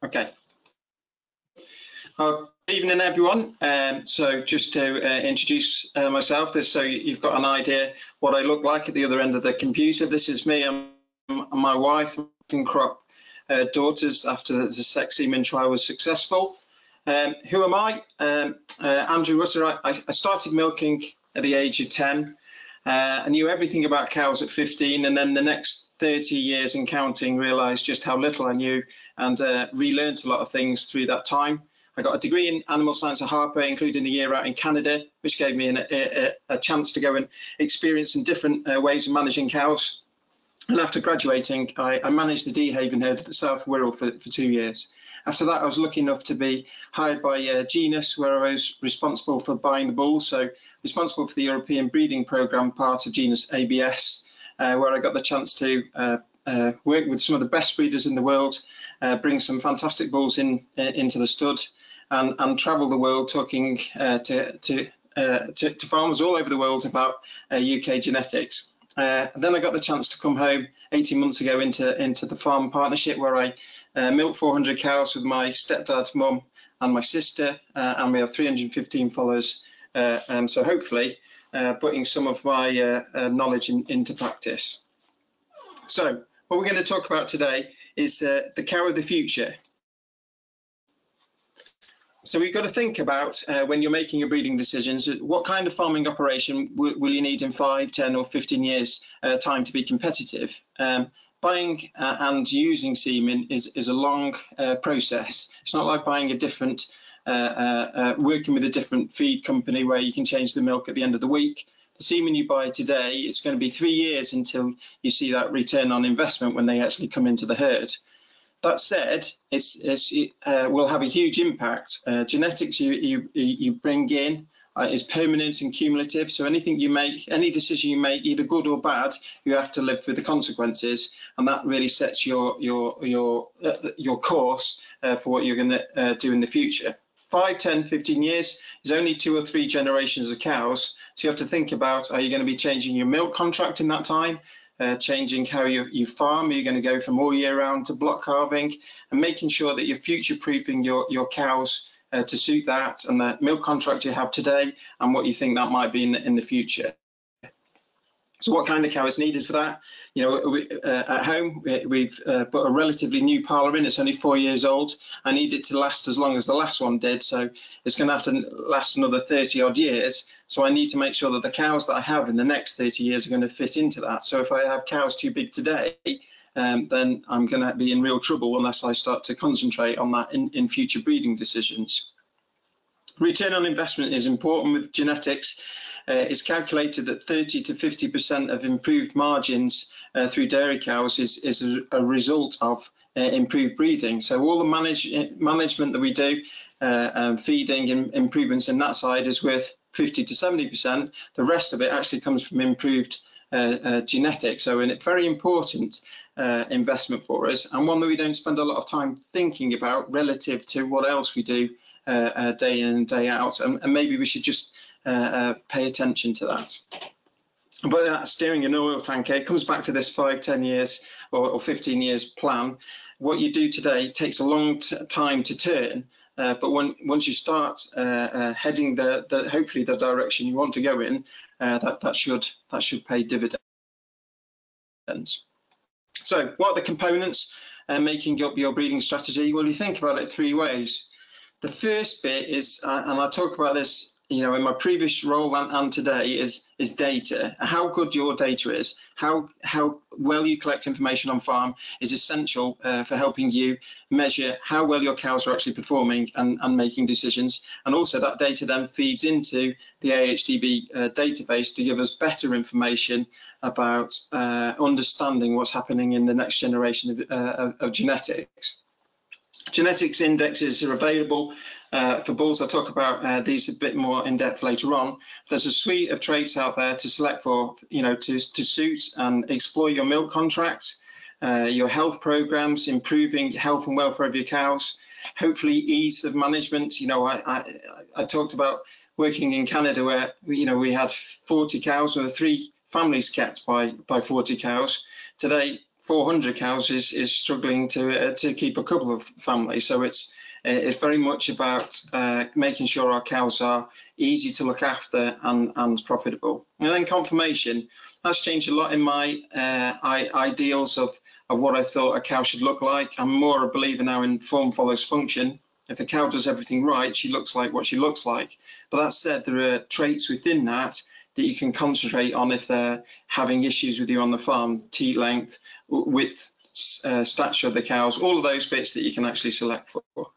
Okay. Uh, good evening, everyone. Um, so just to uh, introduce uh, myself, this so you've got an idea what I look like at the other end of the computer. This is me and my wife and crop uh, daughters after the, the sex semen trial was successful. Um, who am I? Um, uh, Andrew Rutter. I, I, started milking at the age of 10. Uh, I knew everything about cows at 15, and then the next 30 years and counting realised just how little I knew and uh, relearned a lot of things through that time. I got a degree in animal science at Harper, including a year out in Canada, which gave me an, a, a, chance to go and experience some different uh, ways of managing cows. And after graduating, I, I managed the Dehaven herd at the South Wirral for, for two years. After that, I was lucky enough to be hired by uh, Genus, where I was responsible for buying the bulls, so responsible for the European breeding programme part of Genus ABS, where I got the chance to uh, uh, work with some of the best breeders in the world, uh, bring some fantastic bulls in into the stud, and, and travel the world talking to, to, to, to, farmers all over the world about UK genetics. then I got the chance to come home 18 months ago into, into the farm partnership where I uh, milk 400 cows with my stepdad, mum, and my sister, uh, and we have 315 followers. Uh, um, so hopefully, uh, putting some of my uh, uh, knowledge in, into practice. So what we're going to talk about today is the cow of the future. So we've got to think about uh, when you're making your breeding decisions, what kind of farming operation will you need in 5, 10 or 15 years uh, time to be competitive? Um, buying uh, and using semen is, is a long uh, process. It's not like buying a different, uh, uh, uh, working with a different feed company where you can change the milk at the end of the week. The semen you buy today, it's going to be three years until you see that return on investment when they actually come into the herd. That said, it's, it's, it uh, will have a huge impact. genetics you, you, you bring in uh, is permanent and cumulative. So anything you make, any decision you make, either good or bad, you have to live with the consequences, and that really sets your your your uh, your course uh, for what you're going to uh, do in the future. 5, 10, 15 years is only two or three generations of cows. So you have to think about, are you going to be changing your milk contract in that time? Uh, changing how you, you farm, are you going to go from all year round to block calving and making sure that you're future proofing your, your cows uh, to suit that and the milk contract you have today and what you think that might be in the, in the future. So what kind of cow is needed for that? You know, we, uh, at home, we, have uh, put a relatively new parlour in. It's only four years old. I need it to last as long as the last one did. So it's going to have to last another 30 odd years. So I need to make sure that the cows that I have in the next 30 years are going to fit into that. So if I have cows too big today, um, then I'm going to be in real trouble unless I start to concentrate on that in, in future breeding decisions. Return on investment is important with genetics. Uh, it's calculated that 30 to 50% of improved margins uh, through dairy cows is, is a, result of uh, improved breeding. So all the manage, management that we do, uh, feeding and improvements in that side is worth 50 to 70%. The rest of it actually comes from improved uh, uh, genetics. So a very important investment for us and one that we don't spend a lot of time thinking about relative to what else we do day in and day out and, and maybe we should just pay attention to that. But that steering an oil tanker it comes back to this five, 10 years or, or 15 years plan. What you do today takes a long time to turn uh, but when, once you start uh, uh, heading the, the, hopefully the direction you want to go in, that that should that should pay dividends. So what are the components uh, making up your breeding strategy? Well, you think about it three ways. The first bit is, uh, and I talk about this you know, in my previous role and, and, today is is data. How good your data is, how how well you collect information on farm is essential uh, for helping you measure how well your cows are actually performing and, and making decisions. And also that data then feeds into the AHDB uh, database to give us better information about uh, understanding what's happening in the next generation of, uh, of, of genetics. Genetics indexes are available uh, for bulls. I'll talk about uh, these a bit more in depth later on. There's a suite of traits out there to select for, you know, to, to suit and explore your milk contracts, uh, your health programs, improving health and welfare of your cows, hopefully ease of management. You know, I, I, I talked about working in Canada where, you know, we had 40 cows or three families kept by, by 40 cows. Today, 400 cows is, is struggling to uh, to keep a couple of families. So it's it's very much about uh, making sure our cows are easy to look after and, and profitable. And then confirmation, that's changed a lot in my uh, ideals of, of what I thought a cow should look like. I'm more a believer now in form follows function. If the cow does everything right, she looks like what she looks like. But that said, there are traits within that that you can concentrate on if they're having issues with you on the farm, teat length, width, uh, stature of the cows, all of those bits that you can actually select for.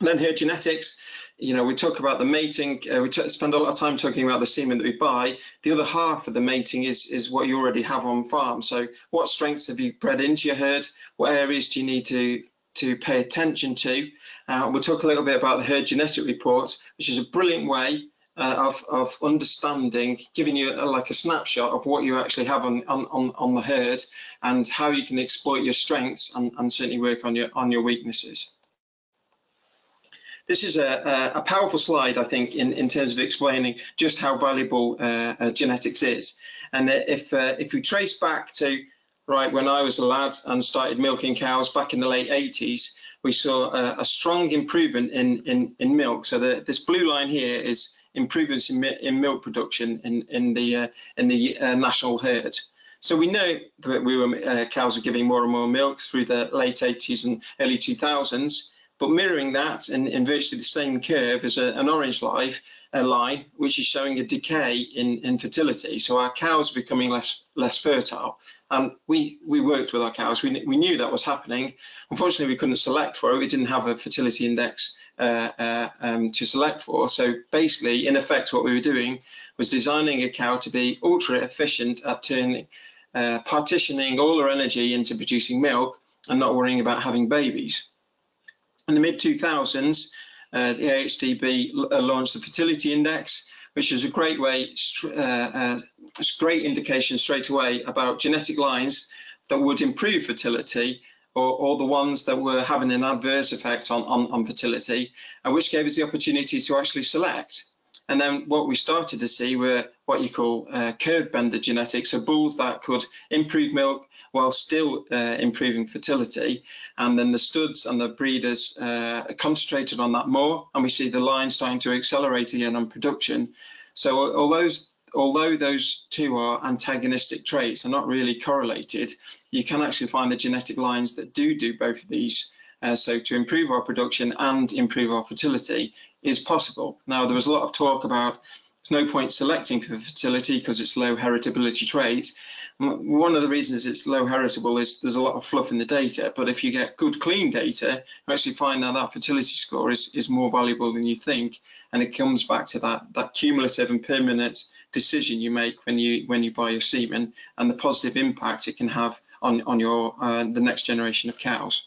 And then here, genetics, you know, we talk about the mating, uh, we spend a lot of time talking about the semen that we buy. The other half of the mating is, is what you already have on farm. So what strengths have you bred into your herd? What areas do you need to, to pay attention to? Uh, we'll talk a little bit about the herd genetic report, which is a brilliant way uh, of, of understanding, giving you a, like a snapshot of what you actually have on, on, on the herd and how you can exploit your strengths and, and certainly work on your, on your weaknesses this is a, a, powerful slide, I think, in, in terms of explaining just how valuable uh, uh, genetics is. And if uh, if we trace back to right when I was a lad and started milking cows back in the late 80s, we saw a, a strong improvement in, in, in milk. So the, this blue line here is improvements in, in milk production in, in the uh, in the uh, national herd. So we know that we were uh, cows were giving more and more milk through the late 80s and early 2000s. But mirroring that in, in virtually the same curve is a, an orange line, a line which is showing a decay in, in fertility. So our cows are becoming less less fertile. And we we worked with our cows. We, we knew that was happening. Unfortunately, we couldn't select for it. We didn't have a fertility index uh, uh, um, to select for. So basically, in effect, what we were doing was designing a cow to be ultra efficient at turning, uh, partitioning all her energy into producing milk and not worrying about having babies. In the mid 2000s, uh, the AHDB launched the fertility index, which is a great way, uh, uh, great indication straight away about genetic lines that would improve fertility or, or, the ones that were having an adverse effect on, on, on fertility, and which gave us the opportunity to actually select. And then what we started to see were what you call uh, curve bender genetics, so bulls that could improve milk while still uh, improving fertility. And then the studs and the breeders uh, concentrated on that more, and we see the line starting to accelerate again on production. So although although those two are antagonistic traits, and not really correlated, you can actually find the genetic lines that do do both of these. Uh, so to improve our production and improve our fertility is possible. Now, there was a lot of talk about there's no point selecting for fertility because it's low heritability trait. One of the reasons it's low heritable is there's a lot of fluff in the data, but if you get good clean data, you actually find that that fertility score is, is more valuable than you think. And it comes back to that, that cumulative and permanent decision you make when you when you buy your semen and the positive impact it can have on, on your uh, the next generation of cows.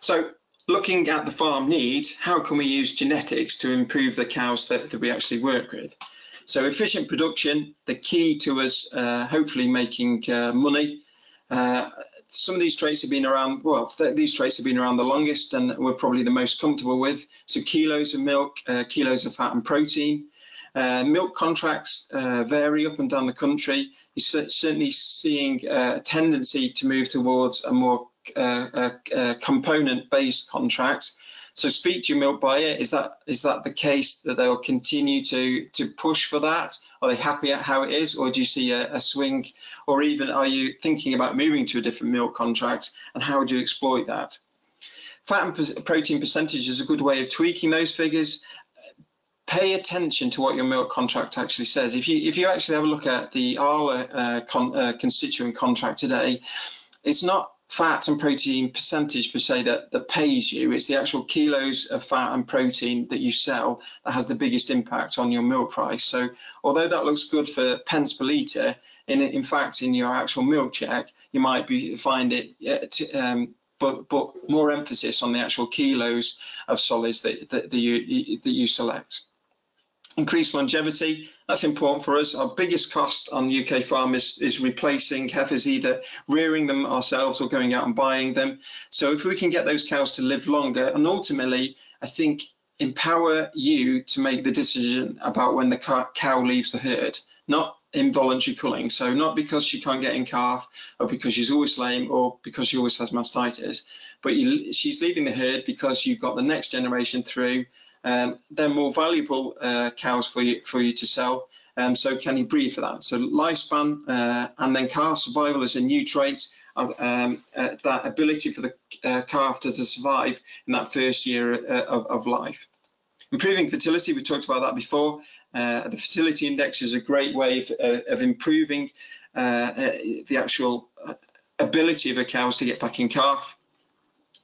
So looking at the farm needs, how can we use genetics to improve the cows that, that we actually work with? So efficient production, the key to us uh, hopefully making uh, money. Uh, some of these traits have been around, well, th these traits have been around the longest and we're probably the most comfortable with. So kilos of milk, uh, kilos of fat and protein. Uh, milk contracts uh, vary up and down the country. You're certainly seeing a tendency to move towards a more component-based contract. So speak to your milk buyer. Is that is that the case that they'll continue to to push for that? Are they happy at how it is, or do you see a, a swing, or even are you thinking about moving to a different milk contract? And how would you exploit that? Fat and protein percentage is a good way of tweaking those figures pay attention to what your milk contract actually says. If you if you actually have a look at the Arla uh, con, uh, constituent contract today, it's not fat and protein percentage per se that, that pays you. It's the actual kilos of fat and protein that you sell that has the biggest impact on your milk price. So although that looks good for pence per litre, in, in fact, in your actual milk check, you might be find it um, but but more emphasis on the actual kilos of solids that, that, that you that you select. Increased longevity, that's important for us. Our biggest cost on UK farmers is replacing heifers, either rearing them ourselves or going out and buying them. So if we can get those cows to live longer and ultimately, I think, empower you to make the decision about when the cow leaves the herd, not involuntary culling. So not because she can't get in calf or because she's always lame or because she always has mastitis, but you, she's leaving the herd because you've got the next generation through. Um, they're more valuable uh, cows for you for you to sell. Um, so can you breed for that? So lifespan uh, and then calf survival is a new trait of um, uh, that ability for the uh, calf to survive in that first year uh, of, of life. Improving fertility, we talked about that before. Uh, the fertility index is a great way of, uh, of improving uh, the actual ability of a cows to get back in calf.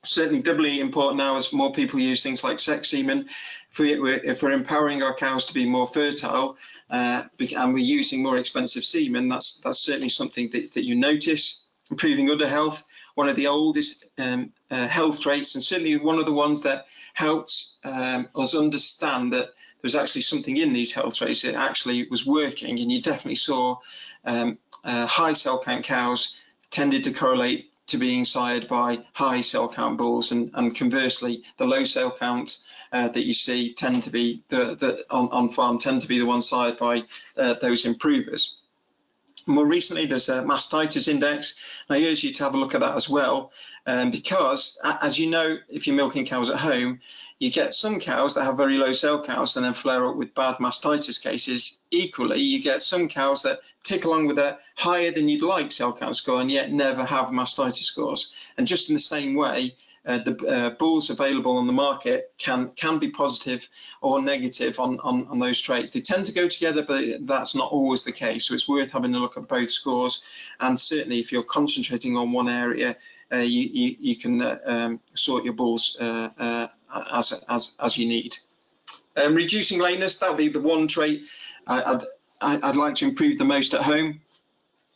Certainly doubly important now as more people use things like sex semen. If, we, if we're empowering our cows to be more fertile and we're using more expensive semen, that's, that's certainly something that, that you notice. Improving udder health, one of the oldest um, health traits and certainly one of the ones that helped um, us understand that there's actually something in these health traits that actually was working and you definitely saw um, uh, high cell count cows tended to correlate to being sired by high cell count bulls and, and conversely the low cell count uh, that you see tend to be the, the on, on, farm tend to be the ones sired by uh, those improvers. More recently, there's a mastitis index. And I urge you to have a look at that as well, um, because as you know, if you're milking cows at home, you get some cows that have very low cell counts and then flare up with bad mastitis cases. Equally, you get some cows that tick along with a higher than you'd like cell count score and yet never have mastitis scores. And just in the same way, uh, the uh, bulls available on the market can can be positive or negative on, on, on those traits. They tend to go together, but that's not always the case. So it's worth having a look at both scores. And certainly, if you're concentrating on one area, uh, you, you, you can uh, um, sort your bulls uh, uh, as as as you need. Um, reducing lameness that would be the one trait I'd, I'd like to improve the most at home.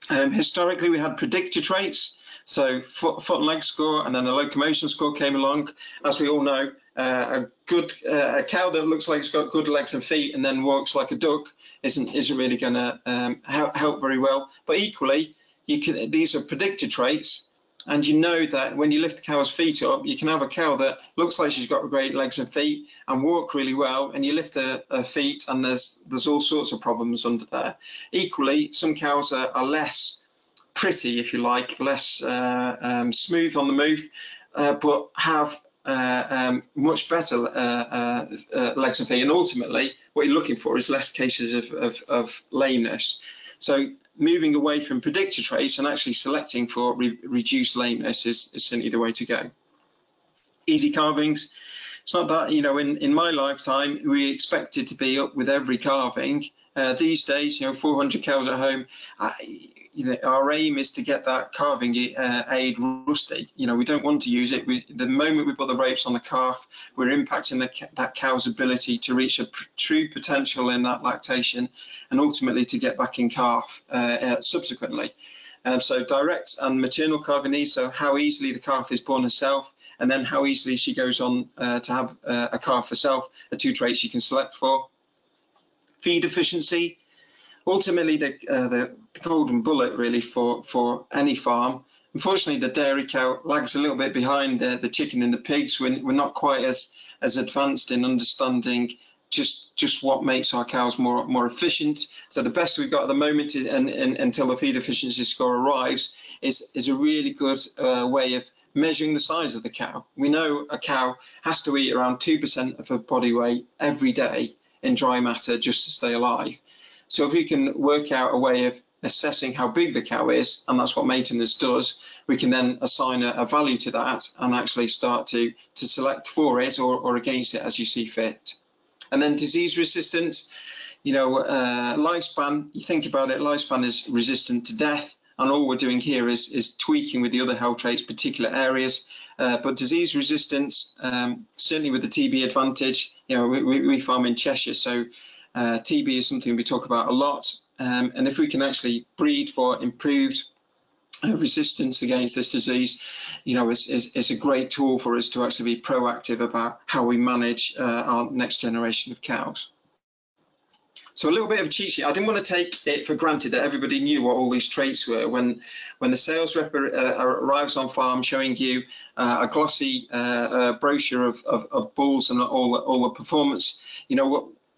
Um, historically, we had predictor traits. So foot, foot, and leg score and then the locomotion score came along. As we all know, uh, a good uh, a cow that looks like it's got good legs and feet and then walks like a duck isn't isn't really going to um, help, very well. But equally, you can these are predicted traits, and you know that when you lift the cow's feet up, you can have a cow that looks like she's got great legs and feet and walk really well, and you lift her, her feet and there's there's all sorts of problems under there. Equally, some cows are, are less pretty, if you like, less uh, um, smooth on the move, uh, but have uh, um, much better uh, uh, legs and feet. And ultimately, what you're looking for is less cases of, of, of lameness. So moving away from predictor traits and actually selecting for re reduced lameness is, is certainly the way to go. Easy calvings. It's not that, you know, in, in my lifetime, we expected to be up with every calving. Uh, these days, you know, 400 cows at home, I, you know, our aim is to get that calving uh, aid rusty. You know, we don't want to use it. We, the moment we put the ropes on the calf, we're impacting the, that cow's ability to reach a true potential in that lactation and ultimately to get back in calf uh, uh, subsequently. Um, so direct and maternal calving needs, so how easily the calf is born herself, and then how easily she goes on uh, to have uh, a calf herself, are two traits you can select for. Feed efficiency, ultimately the, uh, the golden bullet really for, for any farm. Unfortunately, the dairy cow lags a little bit behind the, the chicken and the pigs. We're, we're not quite as, as advanced in understanding just just what makes our cows more more efficient. So the best we've got at the moment, and, and until the feed efficiency score arrives, is is a really good uh, way of measuring the size of the cow. We know a cow has to eat around two percent of her body weight every day in dry matter just to stay alive. So if we can work out a way of assessing how big the cow is, and that's what maintenance does, we can then assign a, a value to that and actually start to, to select for it or, or against it as you see fit. And then disease resistance, you know, uh, lifespan, you think about it, lifespan is resistant to death. And all we're doing here is, is tweaking with the other health traits, particular areas. Uh, but disease resistance, um, certainly with the TB advantage, you know, we, we farm in Cheshire, so uh, TB is something we talk about a lot, um, and if we can actually breed for improved uh, resistance against this disease, you know, it's, a great tool for us to actually be proactive about how we manage uh, our next generation of cows. So a little bit of cheat sheet. I didn't want to take it for granted that everybody knew what all these traits were. When when the sales rep uh, arrives on farm showing you uh, a glossy uh, uh brochure of, of, of, bulls and all, all the performance, you know,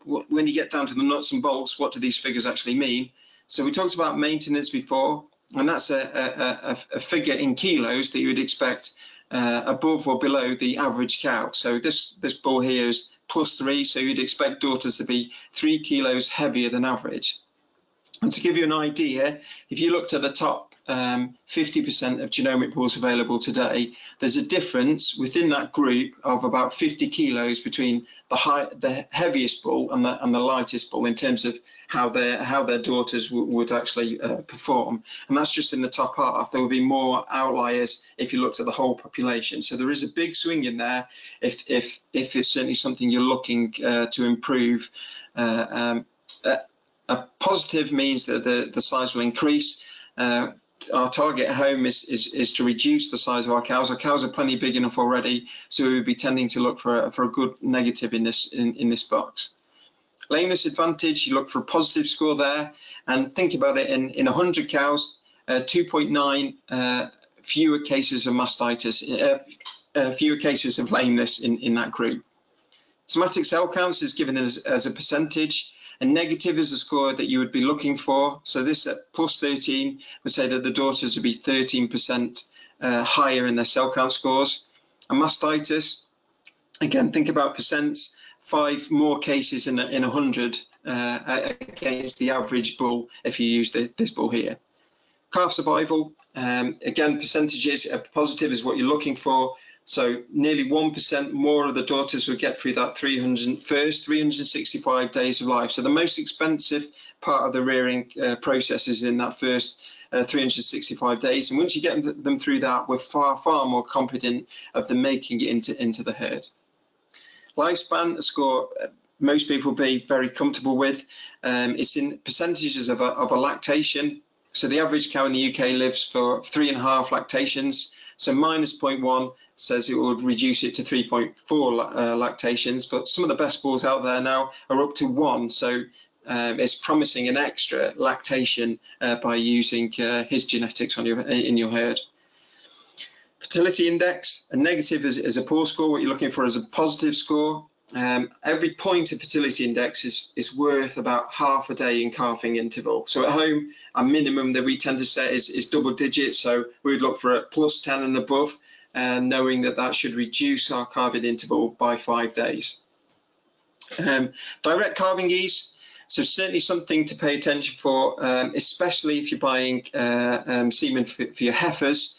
what, when you get down to the nuts and bolts, what do these figures actually mean? So we talked about maintenance before, and that's a, a, a, a figure in kilos that you would expect uh, above or below the average cow. So this, this bull here is plus three, so you'd expect daughters to be three kilos heavier than average. And to give you an idea, if you looked at the top 50% um, of genomic bulls available today, there's a difference within that group of about 50 kilos between the high, the heaviest bull and the, and the lightest bull in terms of how their how their daughters would actually uh, perform. And that's just in the top half. There will be more outliers if you looked at the whole population. So there is a big swing in there if if if it's certainly something you're looking uh, to improve. Uh, um, uh, a positive means that the, the size will increase. Uh, our target home is, is, is to reduce the size of our cows. Our cows are plenty big enough already, so we would be tending to look for a, for a good negative in this in, in this box. Lameness advantage, you look for a positive score there, and think about it in, in 100 cows, uh, 2.9 uh, fewer cases of mastitis, uh, uh, fewer cases of lameness in, in that group. Somatic cell counts is given as, as a percentage. A negative is a score that you would be looking for. So this at plus 13 would say that the daughters would be 13% uh, higher in their cell count scores. A mastitis, again, think about percents, five more cases in a, in 100 uh, against the average bull if you use the, this bull here. Calf survival, um, again, percentages, positive is what you're looking for. So nearly 1% more of the daughters would get through that 300, first 365 days of life. So the most expensive part of the rearing uh, process is in that first uh, 365 days. And once you get them through that, we're far, far more confident of them making it into, into the herd. Lifespan, score uh, most people be very comfortable with. Um, it's in percentages of a, of a lactation. So the average cow in the UK lives for three and a half lactations. So minus 0.1 says it would reduce it to 3.4 uh, lactations, but some of the best bulls out there now are up to one. So um, it's promising an extra lactation uh, by using uh, his genetics on your in your herd. Fertility index, a negative is, is, a poor score. What you're looking for is a positive score. Um, every point of fertility index is, is worth about half a day in calving interval. So at home, a minimum that we tend to set is, is double digits. So we would look for a plus 10 and above, uh, knowing that that should reduce our calving interval by five days. Um, direct calving ease, so certainly something to pay attention for, um, especially if you're buying uh, um, semen for, for, your heifers.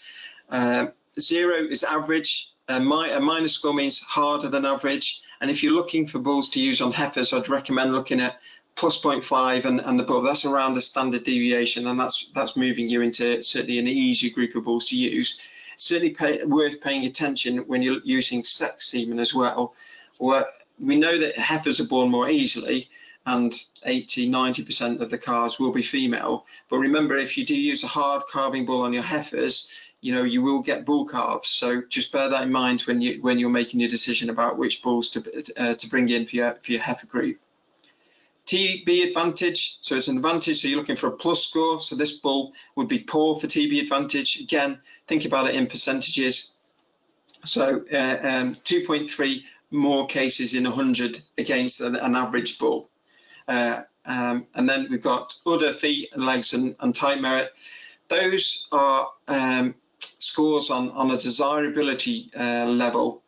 Uh, zero is average, a, mi a minus score means harder than average, and if you're looking for bulls to use on heifers, I'd recommend looking at plus 0.5 and, and above. That's around the standard deviation, and that's that's moving you into certainly an easier group of bulls to use. Certainly pay, worth paying attention when you're using sex semen as well. Where we know that heifers are born more easily, and 80, 90% of the calves will be female. But remember, if you do use a hard calving bull on your heifers, you know you will get bull calves so just bear that in mind when you when you're making your decision about which bulls to uh, to bring in for your for your heifer group TB advantage, so it's an advantage, so you're looking for a plus score. So this bull would be poor for TB advantage. Again, think about it in percentages. So uh, um, 2.3 more cases in 100 against an, average bull. Uh, um, and then we've got udder, feet, and legs, and, and type merit. Those are um, scores on, on a desirability uh, level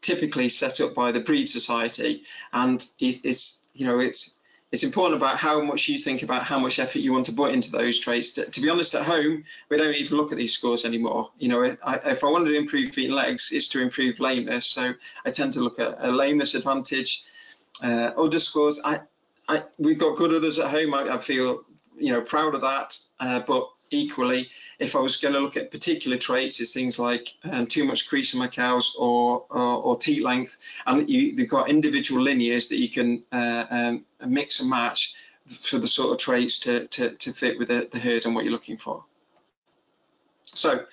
typically set up by the breed society and it, it's you know it's it's important about how much you think about how much effort you want to put into those traits. To, to be honest, at home, we don't even look at these scores anymore. You know, if I, if I wanted to improve feet and legs, it's to improve lameness. So I tend to look at a lameness advantage. Uh, udder scores, I, I, we've got good others at home. I, I feel, you know, proud of that. Uh, but equally, if I was going to look at particular traits, it's things like um, too much crease in my cows or, or, or teat length. And you, have got individual linears that you can uh, um, mix and match for the sort of traits to, to, to fit with the, the herd and what you're looking for. So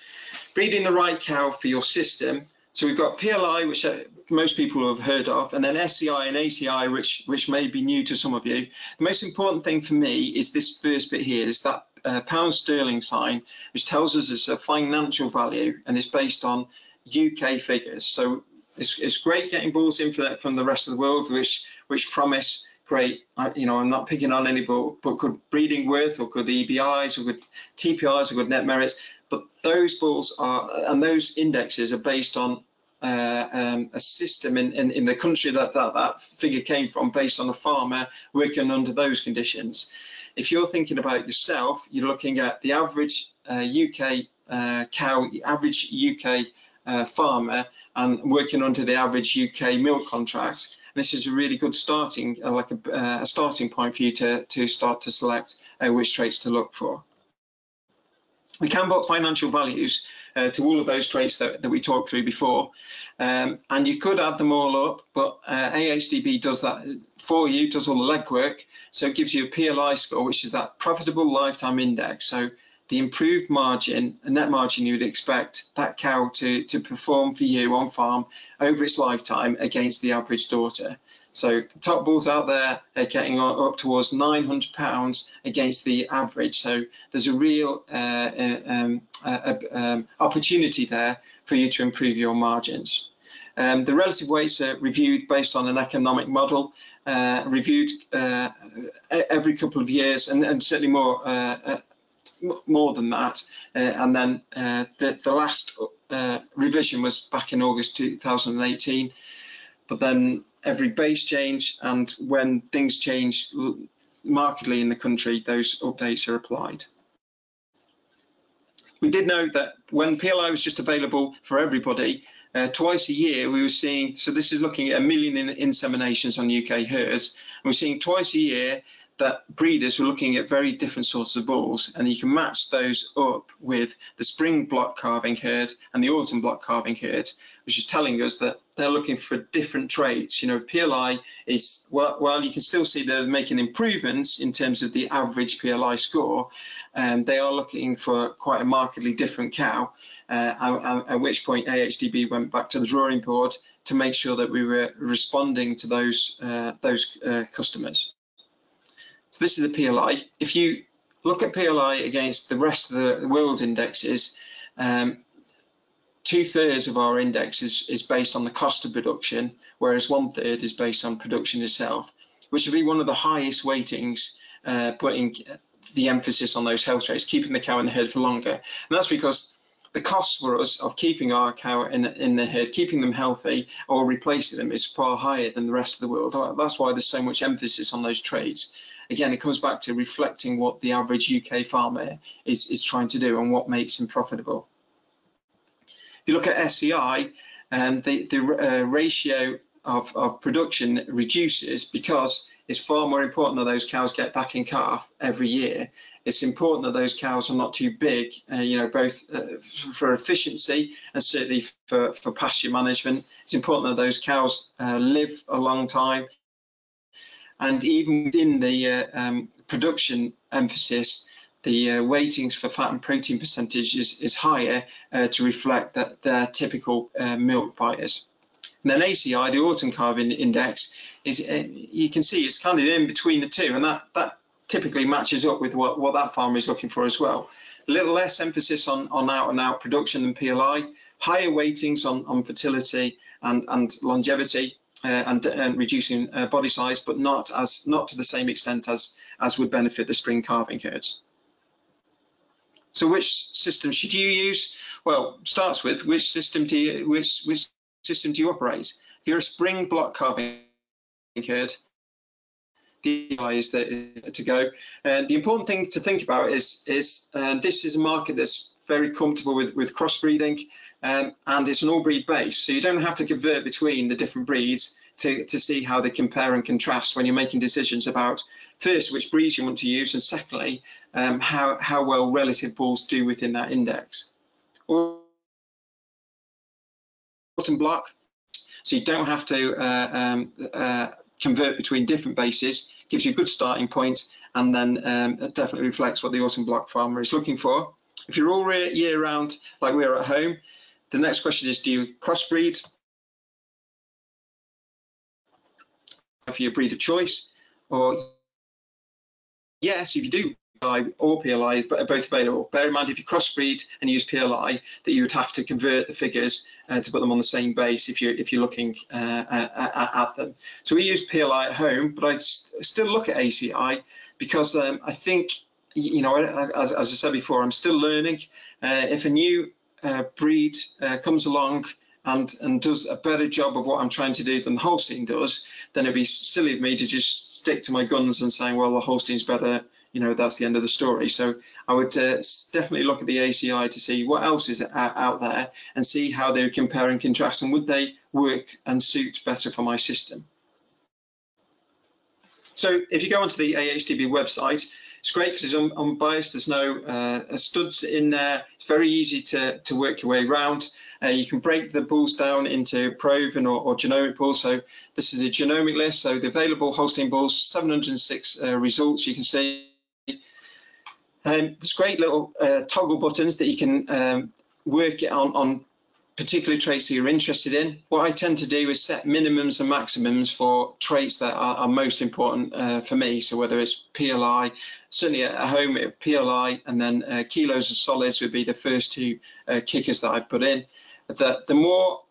breeding the right cow for your system. So we've got PLI, which most people have heard of, and then SCI and ACI, which which may be new to some of you. The most important thing for me is this first bit here, is that uh, pound sterling sign, which tells us it's a financial value and it's based on UK figures. So it's, it's great getting bulls in that from the rest of the world, which which promise great. I, you know, I'm not picking on any, but, but good breeding worth or good EBIs or good TPIs or good net merits. But those bulls are, and those indexes are based on uh, um, a system in, in, in, the country that, that that figure came from based on a farmer working under those conditions. If you're thinking about yourself, you're looking at the average uh, UK uh, cow, average UK uh, farmer and working under the average UK milk contract. This is a really good starting, uh, like a, uh, a, starting point for you to, to start to select which traits to look for. We can book financial values uh, to all of those traits that, that we talked through before. Um, and you could add them all up, but uh, AHDB does that for you, does all the legwork. So it gives you a PLI score, which is that profitable lifetime index. So the improved margin, a net margin you would expect that cow to, to perform for you on farm over its lifetime against the average daughter. So the top bulls out there are getting up towards 900 pounds against the average. So there's a real uh, uh um, uh, um, opportunity there for you to improve your margins. Um, the relative weights are reviewed based on an economic model, uh, reviewed uh, every couple of years and, and certainly more uh, more than that. And then the, the last revision was back in August 2018. But then every base change and when things change markedly in the country, those updates are applied. We did know that when PLI was just available for everybody, uh, twice a year we were seeing, so this is looking at a million in, inseminations on UK herds, and we're seeing twice a year that breeders were looking at very different sorts of bulls and you can match those up with the spring block calving herd and the autumn block calving herd which is telling us that they're looking for different traits you know PLI is well, you can still see they're making improvements in terms of the average PLI score and um, they are looking for quite a markedly different cow uh, at, at which point AHDB went back to the drawing board to make sure that we were responding to those uh, those uh, customers. So this is the PLI. If you look at PLI against the rest of the world indexes, um, two thirds of our index is, is based on the cost of production, whereas one third is based on production itself, which would be one of the highest weightings, uh, putting the emphasis on those health traits, keeping the cow in the herd for longer. And that's because the cost for us of keeping our cow in, in the herd, keeping them healthy or replacing them is far higher than the rest of the world. That's why there's so much emphasis on those traits again, it comes back to reflecting what the average UK farmer is, is trying to do and what makes him profitable. If you look at SCI, um, the, the uh, ratio of, of production reduces because it's far more important that those cows get back in calf every year. It's important that those cows are not too big, uh, you know, both uh, for efficiency and certainly for, for pasture management. It's important that those cows uh, live a long time and even within the uh, um, production emphasis, the uh, weightings for fat and protein percentage is, is higher uh, to reflect that they're typical uh, milk buyers. And then ACI, the autumn calving index, is uh, you can see it's kind of in between the two, and that that typically matches up with what, what that farmer is looking for as well. A little less emphasis on, on out and out production than PLI, higher weightings on, on fertility and, and longevity, uh, and, and, reducing uh, body size, but not as not to the same extent as as would benefit the spring calving herds. So which system should you use? Well, starts with which system do you which which system do you operate? If you're a spring block calving herd, the is there to go. And the important thing to think about is is uh, this is a market that's very comfortable with with crossbreeding um, and it's an all breed base. So you don't have to convert between the different breeds to, to see how they compare and contrast when you're making decisions about first which breeds you want to use and secondly um, how, how well relative bulls do within that index. Autumn block, so you don't have to uh, um, uh, convert between different bases, gives you a good starting point and then um, it definitely reflects what the autumn block farmer is looking for. If you're all year round like we're at home, the next question is, do you crossbreed for your breed of choice? Or yes, if you do buy or PLI are both available. Bear in mind if you crossbreed and use PLI that you would have to convert the figures uh, to put them on the same base if you're if you're looking uh, at, at, them. So we use PLI at home, but I st still look at ACI because um, I think you know as, as, I said before, I'm still learning. Uh, if a new uh, breed uh, comes along and and does a better job of what I'm trying to do than the Holstein does, then it'd be silly of me to just stick to my guns and saying, well, the Holstein's better you know that's the end of the story. So I would uh, definitely look at the ACI to see what else is out, there and see how they compare and contrast and would they work and suit better for my system. So if you go onto the AHDB website, it's great because it's unbiased. There's no uh, studs in there. It's very easy to, to work your way around. Uh, you can break the bulls down into proven or, or, genomic bulls. So this is a genomic list. So the available Holstein bulls, 706 uh, results you can see. Um, there's great little uh, toggle buttons that you can um, work on, on particular traits that you're interested in. What I tend to do is set minimums and maximums for traits that are, are most important uh, for me. So whether it's PLI, certainly at home, PLI, and then uh, kilos of solids would be the first two uh, kickers that I put in. The, the more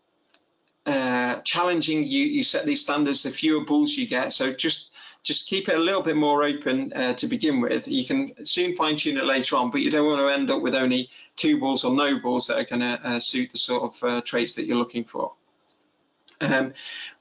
uh, challenging you, you set these standards, the fewer bulls you get. So just just keep it a little bit more open uh, to begin with. You can soon fine tune it later on, but you don't want to end up with only two balls or no balls that are going to uh, suit the sort of uh, traits that you're looking for. Um,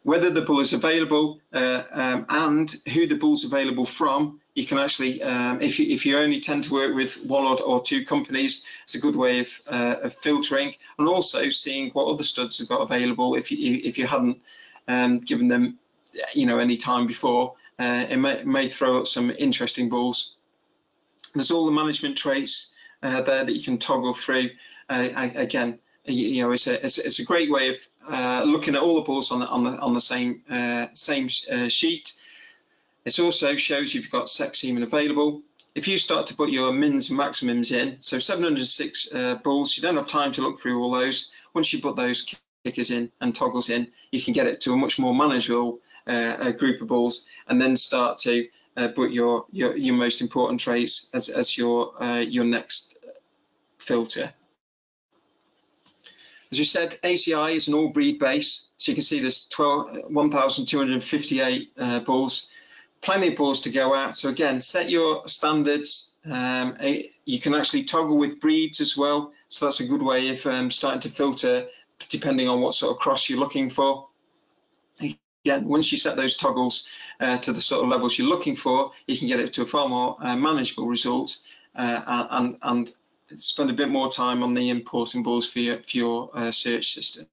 whether the bull is available uh, um, and who the bull's available from, you can actually, um, if, you, if you only tend to work with one or, or two companies, it's a good way of, uh, of, filtering and also seeing what other studs have got available if you, if you hadn't um, given them you know any time before uh, it may, may, throw up some interesting balls. There's all the management traits uh, there that you can toggle through. Uh, again, you know, it's a, it's, it's a great way of uh, looking at all the balls on the, on the, on the same, uh, same uh, sheet. It also shows you've got sex semen available. If you start to put your mins and maximums in, so 706 balls, you don't have time to look through all those. Once you put those kickers in and toggles in, you can get it to a much more manageable uh, group of balls and then start to uh, put your, your, your most important traits as, as your uh, your next filter. As you said, ACI is an all breed base, so you can see there's 1,258 uh, balls, plenty of balls to go at. So again, set your standards. Um, you can actually toggle with breeds as well, so that's a good way of um, starting to filter depending on what sort of cross you're looking for again, once you set those toggles uh, to the sort of levels you're looking for, you can get it to a far more uh, manageable result uh, and, and spend a bit more time on the importing balls for your, for your uh, search system.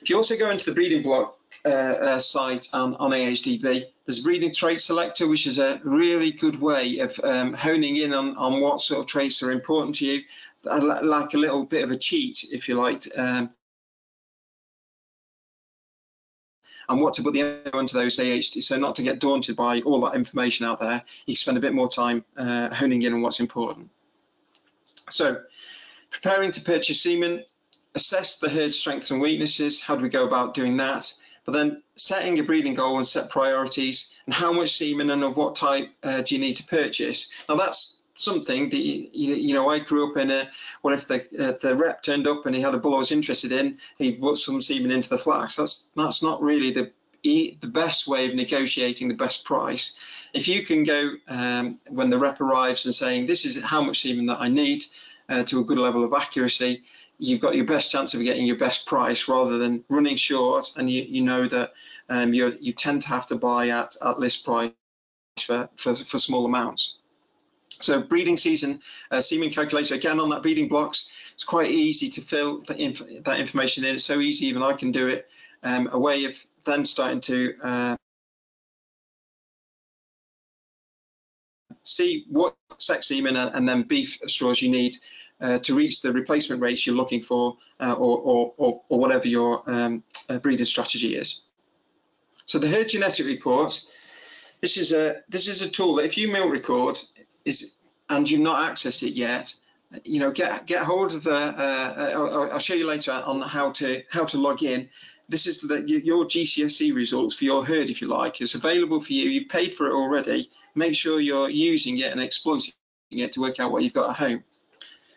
If you also go into the breeding block uh, uh, site on, AHDB, there's a breeding trait selector, which is a really good way of um, honing in on, on what sort of traits are important to you, like a little bit of a cheat, if you like, um, and what to put the info into those AHD. So not to get daunted by all that information out there, you spend a bit more time uh, honing in on what's important. So preparing to purchase semen, assess the herd strengths and weaknesses. How do we go about doing that? But then setting a breeding goal and set priorities and how much semen and of what type uh, do you need to purchase? Now that's something that you, you, know I grew up in a well if the uh, the rep turned up and he had a bull I was interested in. He'd put some semen into the flax. That's that's not really the the best way of negotiating the best price. If you can go um, when the rep arrives and saying this is how much semen that I need uh, to a good level of accuracy you've got your best chance of getting your best price rather than running short and you, you know that um, you you tend to have to buy at, at list price for, for, for small amounts. So breeding season uh, semen calculator, again on that breeding blocks, it's quite easy to fill that, inf that information in. It's so easy, even I can do it. Um, a way of then starting to uh, see what sex semen and, and, then beef straws you need uh, to reach the replacement rates you're looking for uh, or, or, or, or, whatever your um, uh, breeding strategy is. So the herd genetic report, this is a this is a tool that if you milk record, is and you've not accessed it yet, you know, get get hold of the. Uh, I'll, I'll, show you later on how to how to log in. this is the, your GCSE results for your herd, if you like. It's available for you. You've paid for it already. Make sure you're using it and exploiting it to work out what you've got at home.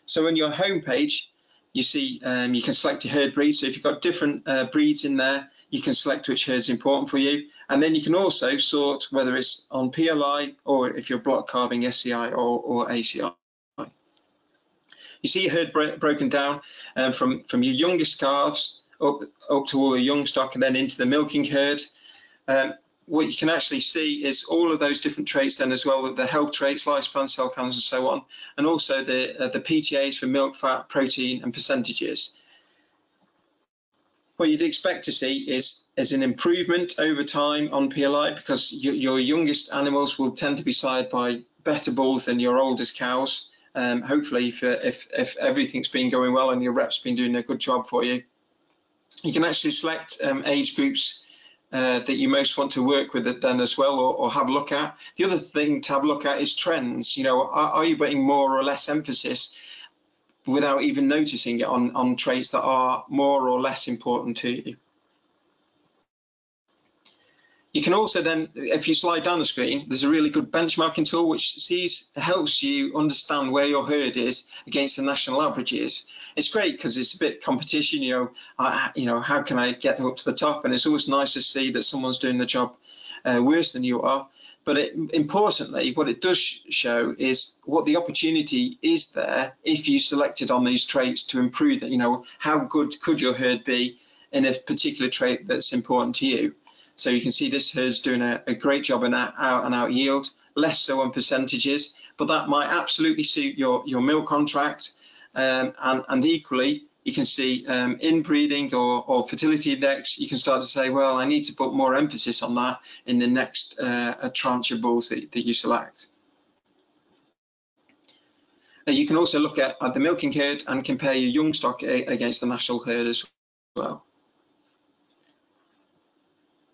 So on your home page, you see um, you can select your herd breed. So if you've got different uh, breeds in there, you can select which herd is important for you. And then you can also sort whether it's on PLI or if you're block calving SCI or, or ACI. You see herd bro broken down um, from, from your youngest calves up, up to all the young stock and then into the milking herd. Um, what you can actually see is all of those different traits then as well, the health traits, lifespan, cell counts and so on, and also the, uh, the PTAs for milk, fat, protein and percentages. What you'd expect to see is, is an improvement over time on PLI because your, youngest animals will tend to be sired by better bulls than your oldest cows. Um, hopefully, if, if, if everything's been going well and your rep's been doing a good job for you, you can actually select um, age groups uh, that you most want to work with it then as well or, or, have a look at. The other thing to have a look at is trends. You know, are, are, you putting more or less emphasis without even noticing it on, on traits that are more or less important to you? You can also then, if you slide down the screen, there's a really good benchmarking tool which sees helps you understand where your herd is against the national averages. It's great because it's a bit competition. You know, uh, you know, how can I get them up to the top? And it's always nice to see that someone's doing the job uh, worse than you are. But it, importantly, what it does show is what the opportunity is there if you selected on these traits to improve that. You know, how good could your herd be in a particular trait that's important to you? So you can see this herd's doing a, a great job in out and out yield, less so on percentages, but that might absolutely suit your, your milk contract. Um, and, and equally, you can see um, inbreeding or, or, fertility index, you can start to say, well, I need to put more emphasis on that in the next uh, tranche of bulls that, that you select. Uh, you can also look at, at, the milking herd and compare your young stock against the national herd as well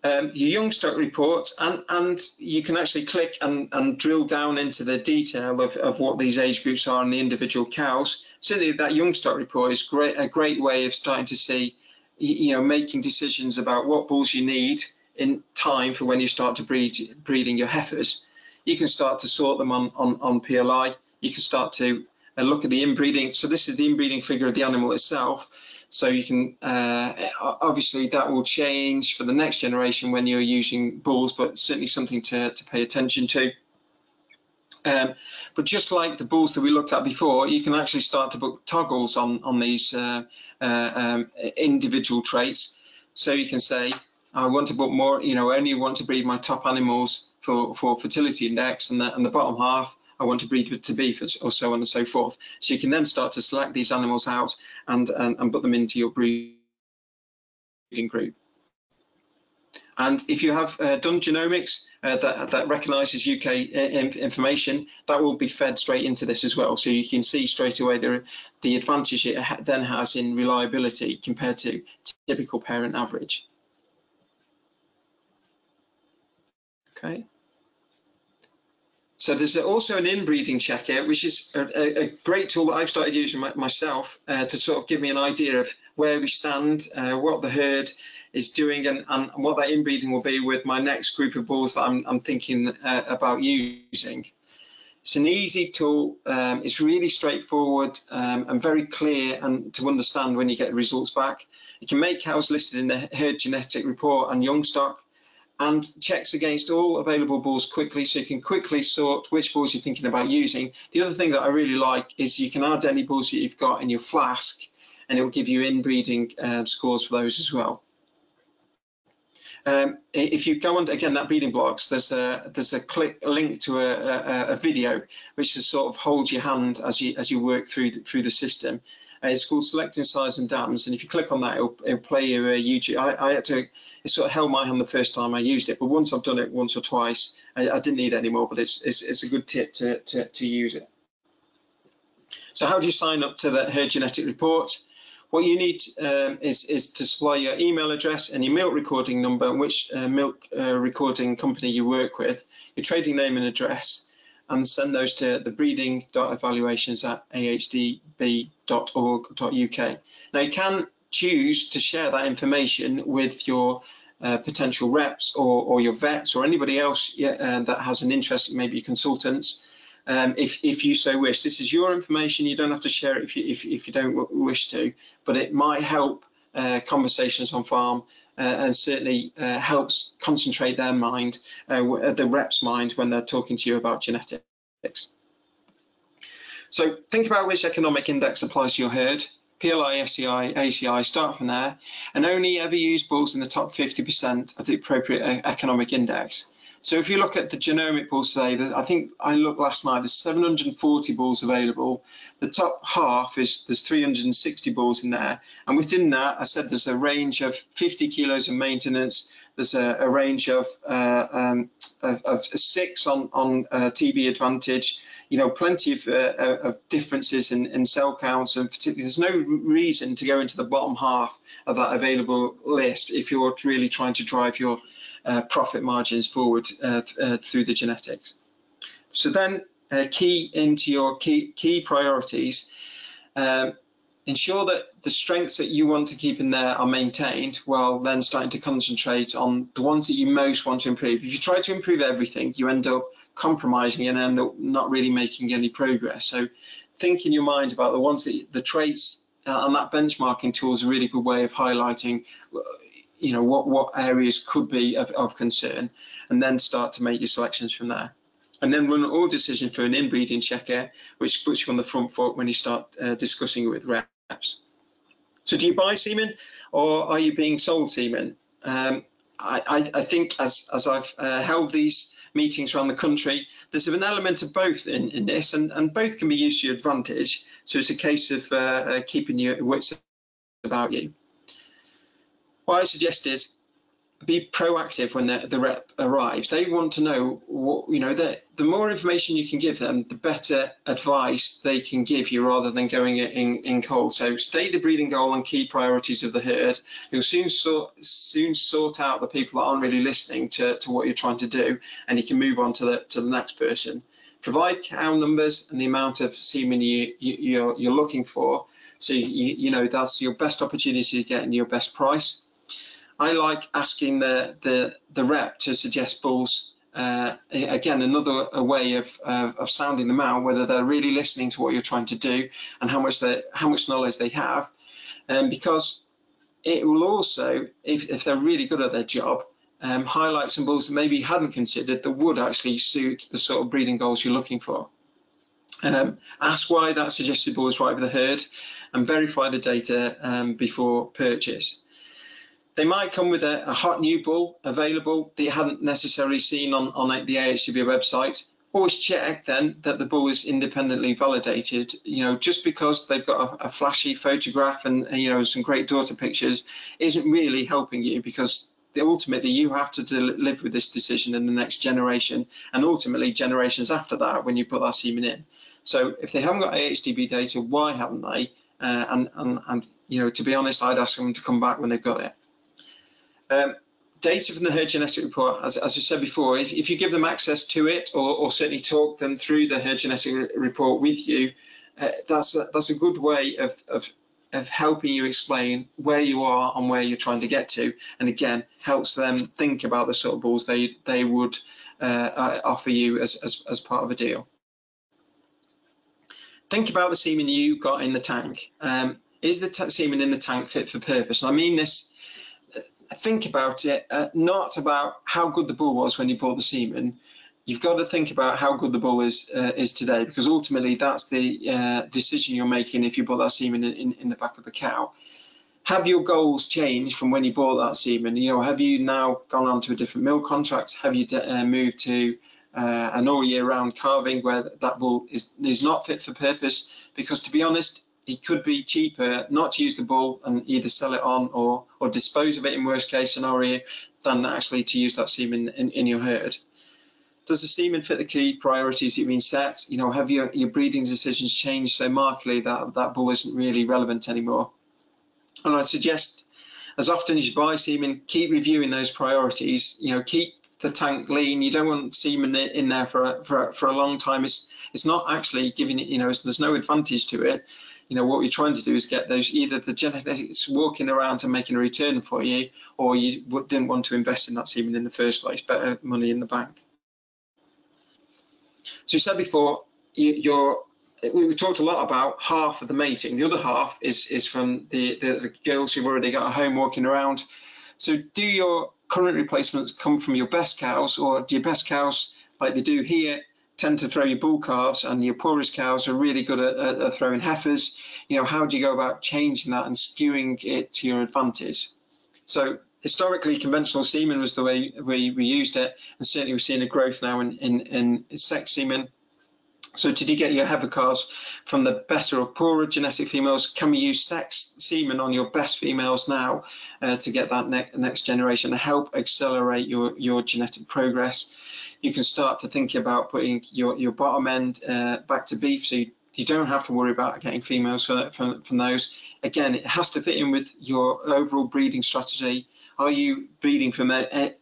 um, your young stock report and, and you can actually click and, and drill down into the detail of, of what these age groups are in the individual cows. Certainly that young stock report is great, a great way of starting to see, you know, making decisions about what bulls you need in time for when you start to breed breeding your heifers. You can start to sort them on, on, on PLI. You can start to uh, look at the inbreeding. So this is the inbreeding figure of the animal itself. So you can, uh, obviously that will change for the next generation when you're using bulls, but certainly something to, to pay attention to. Um, but just like the bulls that we looked at before, you can actually start to put toggles on, on these uh, uh, um, individual traits. So you can say, I want to put more, you know, I only want to breed my top animals for, for fertility index and the, and the bottom half I want to breed with to beef or so on and so forth. So you can then start to select these animals out and, and, and put them into your breeding group. And if you have uh, done genomics uh, that, that recognises UK uh, information, that will be fed straight into this as well. So you can see straight away the, the advantage it then has in reliability compared to typical parent average. Okay. So there's also an inbreeding checker, which is a, a great tool that I've started using my, myself uh, to sort of give me an idea of where we stand, uh, what the herd is doing, and, and, what that inbreeding will be with my next group of bulls that I'm, I'm thinking uh, about using. It's an easy tool. Um, it's really straightforward um, and very clear and to understand when you get results back. You can make cows listed in the herd genetic report and young stock and checks against all available bulls quickly so you can quickly sort which bulls you're thinking about using. The other thing that I really like is you can add any bulls that you've got in your flask and it will give you inbreeding uh, scores for those as well. Um, if you go on again that breeding blocks, there's a there's a click link to a, a, a video which is sort of holds your hand as you as you work through the, through the system, it's called Selecting Sires and Dams, and if you click on that, it'll, it'll play you a YouTube. I, I, had to, it sort of held my hand the first time I used it, but once I've done it once or twice, I, I didn't need it anymore, but it's, it's, it's a good tip to, to, to use it. So how do you sign up to the herd genetic report? What you need um, is, is to supply your email address and your milk recording number, which uh, milk uh, recording company you work with, your trading name and address, and send those to the breeding.evaluations at ahdb.org.uk. Now you can choose to share that information with your uh, potential reps or, or, your vets or anybody else uh, that has an interest, maybe consultants, um, if, if you so wish. This is your information. You don't have to share it if you, if, if you don't wish to, but it might help uh, conversations on farm and certainly uh, helps concentrate their mind, uh, the rep's mind, when they're talking to you about genetics. So think about which economic index applies to your herd. PLI, SCI, ACI, start from there, and only ever use bulls in the top 50% of the appropriate economic index. So if you look at the genomic bulls today, I think I looked last night, there's 740 bulls available. The top half is there's 360 bulls in there. And within that, I said there's a range of 50 kilos of maintenance. There's a, a range of, uh, um, of, of, six on, on uh, TB advantage. You know, plenty of, uh, of differences in, in cell counts, and there's no reason to go into the bottom half of that available list if you're really trying to drive your profit margins forward uh, th uh, through the genetics. So then key into your key, key priorities, um, ensure that the strengths that you want to keep in there are maintained while then starting to concentrate on the ones that you most want to improve. If you try to improve everything, you end up compromising and end up not really making any progress. So think in your mind about the ones that the traits uh, and that benchmarking tool is a really good way of highlighting you know what what areas could be of, of concern and then start to make your selections from there. And then run all decision through an inbreeding checker which puts you on the front foot when you start uh, discussing it with reps. So do you buy semen or are you being sold semen? Um, I, I, think as, as I've uh, held these meetings around the country, there's an element of both in, in this, and, and both can be used to your advantage. So it's a case of uh, uh, keeping your wits about you what I suggest is be proactive when the, the rep arrives. They want to know what, you know, the, the more information you can give them, the better advice they can give you rather than going in, in cold. So state the breeding goal and key priorities of the herd. You'll soon sort, soon sort out the people that aren't really listening to, to what you're trying to do, and you can move on to the, to the next person. Provide cow numbers and the amount of semen you, you, you're, you're looking for. So, you, you know, that's your best opportunity to get your best price I like asking the the, the rep to suggest bulls. Uh, again, another way of, of, of sounding them out, whether they're really listening to what you're trying to do and how much they how much knowledge they have, um, because it will also, if, if they're really good at their job, um, highlight some bulls that maybe you hadn't considered that would actually suit the sort of breeding goals you're looking for. Um, ask why that suggested bull is right for the herd and verify the data um, before purchase they might come with a, a, hot new bull available that you hadn't necessarily seen on, on the AHDB website. Always check then that the bull is independently validated. You know, just because they've got a, a flashy photograph and you know some great daughter pictures isn't really helping you because ultimately you have to live with this decision in the next generation and ultimately generations after that when you put that semen in. So if they haven't got AHDB data, why haven't they? Uh, and, and, and, you know, to be honest, I'd ask them to come back when they've got it. Um, data from the herd genetic report, as, as I said before, if, if, you give them access to it or, or, certainly talk them through the herd genetic report with you, uh, that's, a, that's a good way of, of, of helping you explain where you are and where you're trying to get to. And again, helps them think about the sort of bulls they, they would uh, uh offer you as, as, as part of a deal. Think about the semen you got in the tank. Um, is the semen in the tank fit for purpose? And I mean this think about it, uh, not about how good the bull was when you bought the semen. You've got to think about how good the bull is uh, is today, because ultimately that's the uh, decision you're making if you bought that semen in, in, in, the back of the cow. Have your goals changed from when you bought that semen? You know, have you now gone on to a different mill contract? Have you uh, moved to uh, an all year round calving where that bull is is not fit for purpose? Because to be honest, it could be cheaper not to use the bull and either sell it on or or dispose of it in worst case scenario than actually to use that semen in, in your herd. Does the semen fit the key priorities you've been set? You know, have your, your breeding decisions changed so markedly that that bull isn't really relevant anymore? And I'd suggest as often as you buy semen, keep reviewing those priorities. You know, keep the tank lean. You don't want semen in there for a, for a, for a long time. It's it's not actually giving it. You know, there's no advantage to it you know what you're trying to do is get those either the genetics walking around and making a return for you, or you didn't want to invest in that semen in the first place. Better money in the bank. So you said before, you, we talked a lot about half of the mating. The other half is is from the, the, the girls who've already got a home walking around. So do your current replacements come from your best cows, or do your best cows, like they do here, tend to throw your bull calves, and your poorest cows are really good at, at, throwing heifers? You know, how do you go about changing that and skewing it to your advantage? So historically conventional semen was the way we, we used it and certainly we're seeing a growth now in, in, in sex semen so did you get your heifer from the better or poorer genetic females? Can we use sex semen on your best females now uh, to get that ne next generation to help accelerate your, your genetic progress? You can start to think about putting your, your bottom end uh, back to beef so you, you, don't have to worry about getting females from, from, from those. Again, it has to fit in with your overall breeding strategy. Are you breeding from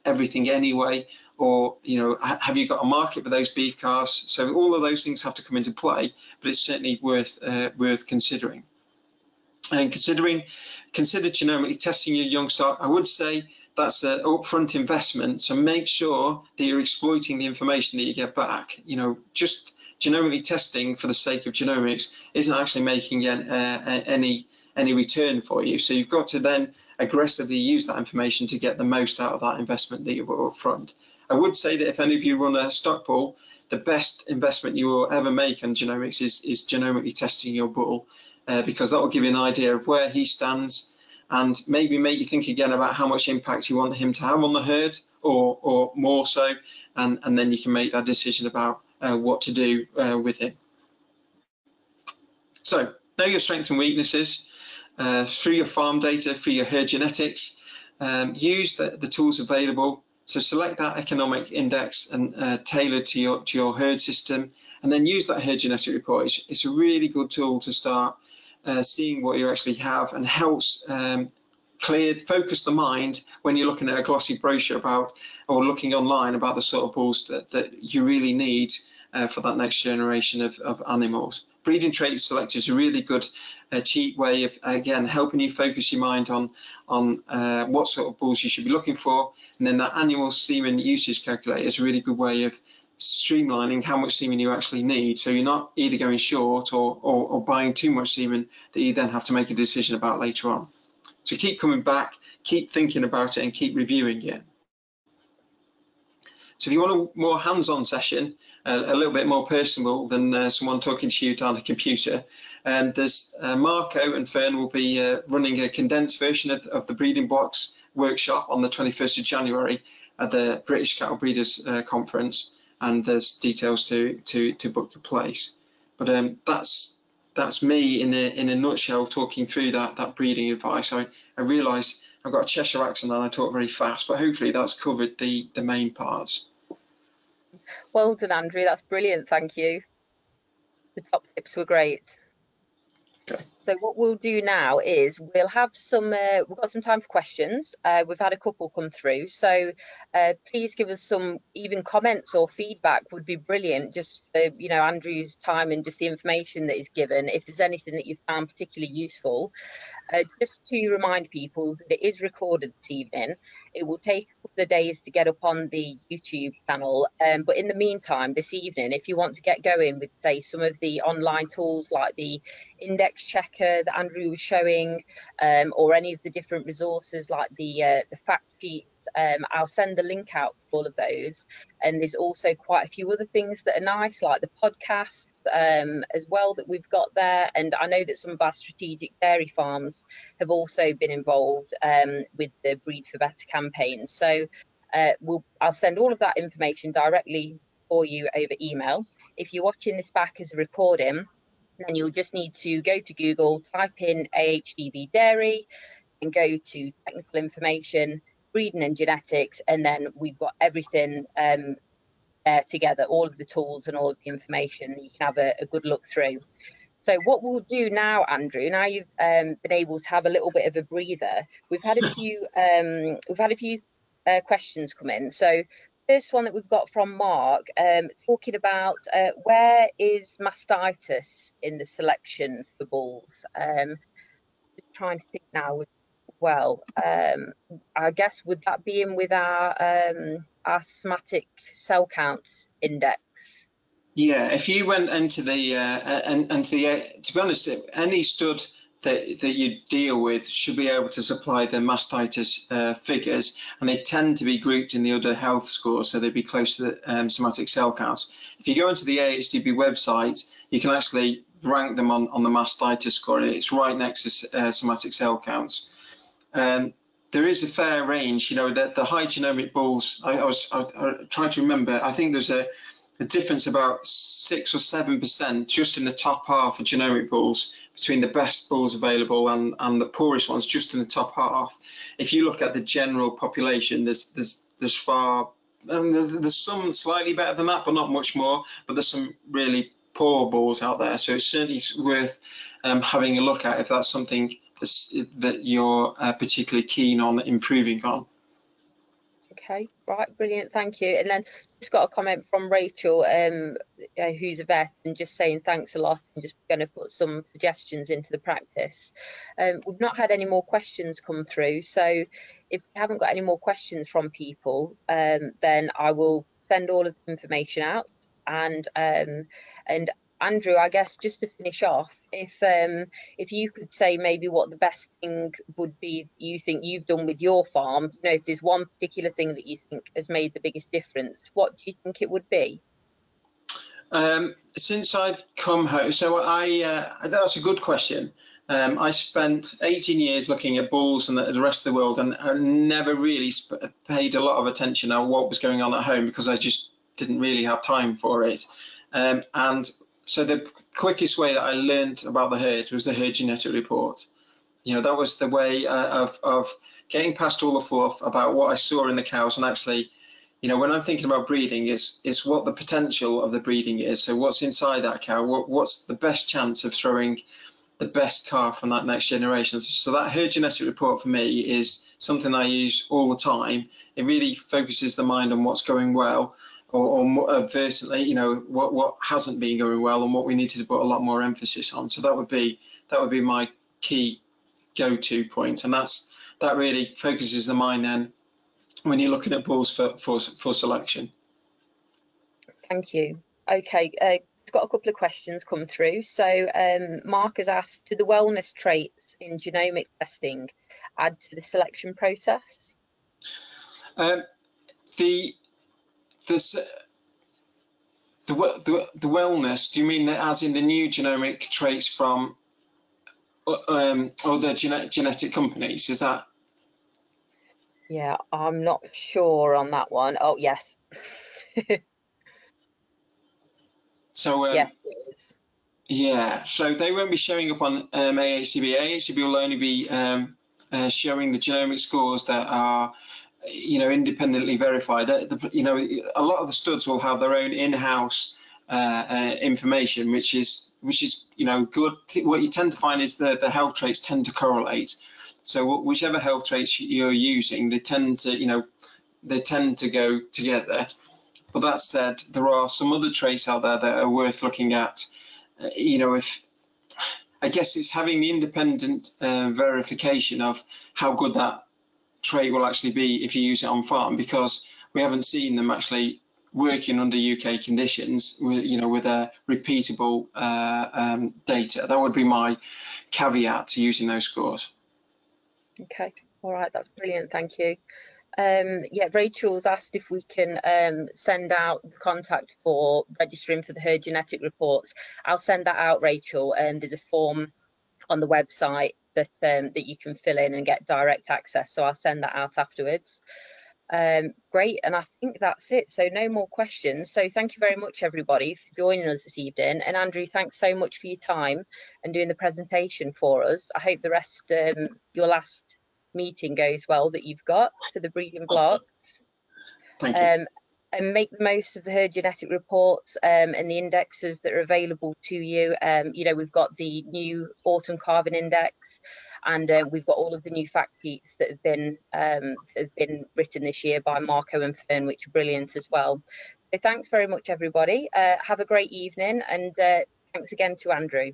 everything anyway? Or you know have you got a market for those beef calves? So all of those things have to come into play but it's certainly worth uh, worth considering. And considering consider genomically testing your young stock. I would say that's an upfront investment so make sure that you're exploiting the information that you get back. You know just genomically testing for the sake of genomics isn't actually making uh, any any return for you. So you've got to then aggressively use that information to get the most out of that investment that you were up front I would say that if any of you run a stock bull, the best investment you will ever make on genomics is, is genomically testing your bull uh, because that will give you an idea of where he stands and maybe make you think again about how much impact you want him to have on the herd or, or more so and, and then you can make that decision about uh, what to do uh, with him. So know your strengths and weaknesses uh, through your farm data, through your herd genetics, um, use the, the tools available so select that economic index and uh, tailor to your to your herd system, and then use that herd genetic report. It's, it's a really good tool to start uh, seeing what you actually have and helps um, clear focus the mind when you're looking at a glossy brochure about or looking online about the sort of bulls that, that you really need uh, for that next generation of, of animals breeding trait selector is a really good uh, cheap way of again helping you focus your mind on on uh, what sort of bulls you should be looking for. And then that annual semen usage calculator is a really good way of streamlining how much semen you actually need. So you're not either going short or, or, or buying too much semen that you then have to make a decision about later on. So keep coming back keep thinking about it and keep reviewing it. So if you want a more hands-on session, uh, a little bit more personal than uh, someone talking to you down a computer, um, there's uh, Marco and Fern will be uh, running a condensed version of, of, the breeding blocks workshop on the 21st of January at the British Cattle Breeders uh, Conference, and there's details to to to book your place. But um, that's that's me in a in a nutshell talking through that that breeding advice. I I realise I've got a Cheshire accent and I talk very fast, but hopefully that's covered the the main parts. Well done, Andrew. That's brilliant. Thank you. The top tips were great. Okay. So what we'll do now is we'll have some, uh, we've got some time for questions. Uh, we've had a couple come through. So uh, please give us some even comments or feedback would be brilliant just for, you know, Andrew's time and just the information that is given. If there's anything that you found particularly useful, uh, just to remind people that it is recorded this evening. It will take a couple of days to get up on the YouTube channel. Um, but in the meantime, this evening, if you want to get going with, say, some of the online tools like the index checker that Andrew was showing, um, or any of the different resources like the uh, the fact sheets, um, I'll send the link out for all of those. And there's also quite a few other things that are nice, like the podcasts um, as well that we've got there. And I know that some of our strategic dairy farms have also been involved um, with the Breed for Better campaign. So uh, we'll, I'll send all of that information directly for you over email. If you're watching this back as a recording, then you'll just need to go to Google, type in AHDB Dairy, and go to technical information, breeding and genetics, and then we've got everything um, there together, all of the tools and all of the information. You can have a, a good look through. So what we'll do now, Andrew, now you've um, been able to have a little bit of a breather, we've had a few um, we've had a few uh, questions come in. So first one that we've got from Mark, um, talking about uh, where is mastitis in the selection for bulls? Um, just trying to think now as well. Um, I guess would that be in with our um, our somatic cell count index? Yeah, if you went into the uh, and into the uh, to be honest, any stud that, that you deal with should be able to supply the mastitis uh, figures, and they tend to be grouped in the other health scores, so they'd be close to the um, somatic cell counts. If you go into the AHDB website, you can actually rank them on, on the mastitis score, and it's right next to uh, somatic cell counts. Um, there is a fair range, you know, that the high genomic bulls, I, I was I, I trying to remember, I think there's a, a difference about six or seven percent just in the top half of genomic bulls between the best bulls available and, and the poorest ones just in the top half. If you look at the general population, there's there's there's far um, there's, there's some slightly better than that, but not much more. But there's some really poor bulls out there, so it's certainly worth um, having a look at if that's something that you're uh, particularly keen on improving on. Okay, right, brilliant, thank you. And then just got a comment from Rachel, um, uh, who's a vet, and just saying thanks a lot and just going to put some suggestions into the practice. Um, we've not had any more questions come through, so if we haven't got any more questions from people, um, then I will send all of the information out and um, and Andrew, I guess just to finish off, if um, if you could say maybe what the best thing would be you think you've done with your farm, you know, if there's one particular thing that you think has made the biggest difference, what do you think it would be? Um, since I've come home, so I uh, that's a good question. Um, I spent 18 years looking at bulls and the, the rest of the world, and I never really paid a lot of attention on what was going on at home because I just didn't really have time for it. Um, and so the quickest way that I learned about the herd was the herd genetic report. You know, that was the way uh, of, of getting past all the fluff about what I saw in the cows and actually, you know, when I'm thinking about breeding, it's, it's what the potential of the breeding is. So what's inside that cow? What, what's the best chance of throwing the best calf from that next generation? So that herd genetic report for me is something I use all the time. It really focuses the mind on what's going well or, or adversitly, you know, what what hasn't been going well and what we need to put a lot more emphasis on. So that would be that would be my key go-to point. and that's that really focuses the mind then when you're looking at bulls for for, for selection. Thank you. Okay, uh, got a couple of questions come through. So um, Mark has asked, do the wellness traits in genomic testing add to the selection process? Um, the this the, the, the wellness, do you mean that as in the new genomic traits from uh, um, other gene genetic companies? Is that? Yeah, I'm not sure on that one. Oh, yes. so um, yes, it is. Yeah, so they won't be showing up on um, AHDB. AHDB will only be um, uh, showing the genomic scores that are you know, independently verified. The, you know, a lot of the studs will have their own in-house uh, uh, information, which is which is you know good. What you tend to find is that the health traits tend to correlate. So whichever health traits you're using, they tend to you know they tend to go together. But that said, there are some other traits out there that are worth looking at. Uh, you know, if I guess it's having the independent uh, verification of how good that trait will actually be if you use it on farm because we haven't seen them actually working under UK conditions with you know with a repeatable uh, um, data. That would be my caveat to using those scores. Okay, all right, that's brilliant. Thank you. Um, yeah, Rachel's asked if we can um, send out the contact for registering for the herd genetic reports. I'll send that out, Rachel, and there's a form on the website that um, that you can fill in and get direct access. So I'll send that out afterwards. Um, great, and I think that's it. So no more questions. So thank you very much, everybody, for joining us this evening. And Andrew, thanks so much for your time and doing the presentation for us. I hope the rest, um, your last meeting goes well that you've got for the breeding blocks. Thank you. And make the most of the herd genetic reports um, and the indexes that are available to you. Um, you know, we've got the new autumn calving index and uh, we've got all of the new fact sheets that have been um, that have been written this year by Marco and Fern, which are brilliant as well. So thanks very much, everybody. Uh, have a great evening, and uh, thanks again to Andrew.